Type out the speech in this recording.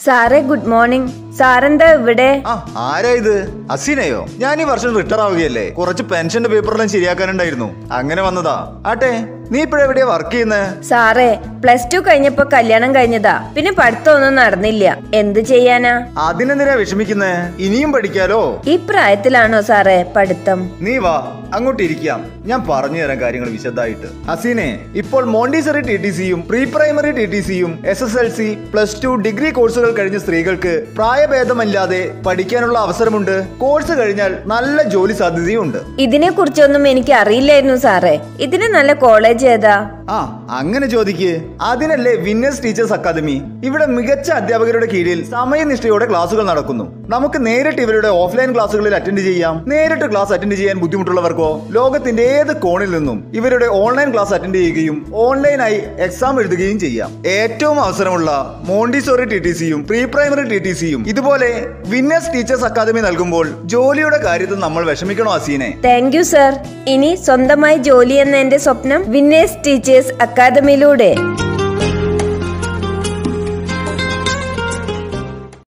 സാറേ good morning സാറെന്താ ഇവിടെ? ആ ആരാ ഇത്? അസീനയോ? ഞാൻ ഈ വർഷം റിട്ടയർ ആവുകയല്ലേ. കുറച്ച് പെൻഷന്റെ പേപ്പറെല്ലാം ശരിയാക്കാനുണ്ടായിരുന്നു. അങ്ങനെ വന്നതാ. ആട്ടെ നീ ഇപ്പോഴെവിടെയാ വർക്ക് ചെയ്യുന്നത് സാറേ പ്ലസ് ടു കഴിഞ്ഞപ്പോ കല്യാണം കഴിഞ്ഞതാ. പിന്നെ പഠിത്തമൊന്നും നടന്നില്ല. എന്ത് ചെയ്യാനാ? അതിനെന്തിനാ വിഷമിക്കുന്നേ? ഇനിയും പഠിക്കാലോ? ഈ പ്രായത്തിലാണോ സാറേ പഠിത്തം? നീ വാ അങ്ങോട്ട് ഇരിക്കാം. ഞാൻ പറഞ്ഞു തരാം കാര്യങ്ങൾ വിശദമായിട്ട് അസീനെ ഇപ്പോൾ മോണ്ടിസറി ടി ടി സിയും പ്രീ പ്രൈമറി ടി ടി സിയും S S L C plus two degree കോഴ്സുകൾ കഴിഞ്ഞ സ്ത്രീകൾക്ക് പ്രായഭേദമല്ലാതെ പഠിക്കാനുള്ള അവസരമുണ്ട്. കോഴ്സ് കഴിഞ്ഞാൽ നല്ല ജോലി സാധ്യതയുണ്ട്. ഇതിനെ കുറിച്ചൊന്നും എനിക്ക് അറിയില്ലായിരുന്നു സാറേ. ഇതിന് നല്ല കോളേജ് ഏതാ? ആ അങ്ങനെ ചോദിക്ക്. അതിനല്ലേ വിന്നേഴ്സ് ടീച്ചേഴ്സ് അക്കാദമി ഇവിടെ മികച്ച അധ്യാപകരുടെ കീഴിൽ സമയനിഷ്ഠയോടെ ക്ലാസുകൾ നടക്കുന്നു. നമുക്ക് നേരിട്ട് ഇവരുടെ ഓഫ്ലൈൻ ക്ലാസുകളിൽ അറ്റൻഡ് ചെയ്യാം. നേരിട്ട് ക്ലാസ് അറ്റൻഡ് ചെയ്യാൻ ബുദ്ധിമുട്ടുള്ളവർക്കോ ലോകത്തിന്റെ ഏത് കോണിൽ നിന്നും ഇവരുടെ ഓൺലൈൻ ക്ലാസ് അറ്റൻഡ് ചെയ്യുകയും ഓൺലൈനായി എക്സാം എഴുതുകയും ചെയ്യാം. ഏറ്റവും അവസരമുള്ള മോണ്ടിസോറി ടി ടി സിയും പ്രീ പ്രൈമറി ടി ടി സിയും ഇതുപോലെ വിന്നേഴ്സ് ടീച്ചേഴ്സ് അക്കാദമി നൽകുമ്പോൾ ജോലിയുടെ കാര്യത്തിൽ നമ്മൾ വിഷമിക്കണോ അസീനെ? താങ്ക് യു സർ ഇനി സ്വന്തമായി ജോലി എന്ന എന്റെ സ്വപ്നം വിന്നേഴ്സ് ടീച്ചേഴ്സ് അക്കാദമിയിലൂടെ